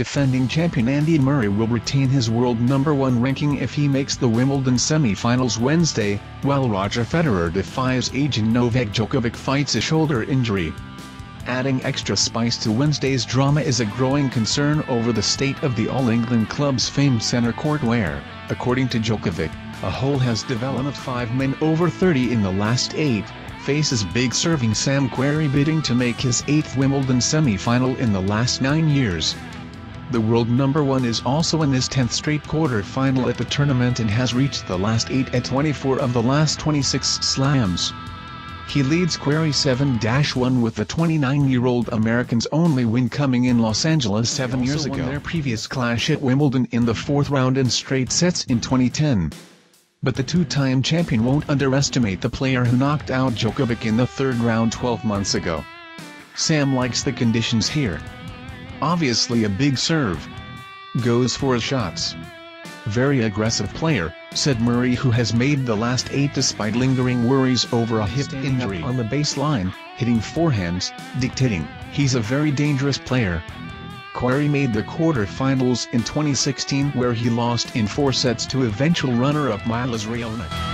Defending champion Andy Murray will retain his world number one ranking if he makes the Wimbledon semi-finals Wednesday, while Roger Federer defies aging Novak Djokovic fights a shoulder injury. Adding extra spice to Wednesday's drama is a growing concern over the state of the All England club's famed centre court where, according to Djokovic, a hole has developed. Of five men over 30 in the last eight, faces big serving Sam Querrey bidding to make his eighth Wimbledon semi-final in the last nine years. The world number one is also in his 10th straight quarter-final at the tournament and has reached the last eight at 24 of the last 26 slams. He leads Querrey 7-1 with the 29-year-old American's only win coming in Los Angeles seven years ago. their previous clash at Wimbledon in the fourth round in straight sets in 2010. But the two-time champion won't underestimate the player who knocked out Djokovic in the third round 12 months ago. Sam likes the conditions here. Obviously a big serve. Goes for his shots. Very aggressive player, said Murray who has made the last eight despite lingering worries over a hip injury on the baseline, hitting forehands, dictating, he's a very dangerous player, Querrey made the quarter-finals in 2016 where he lost in four sets to eventual runner-up Milos Raonic.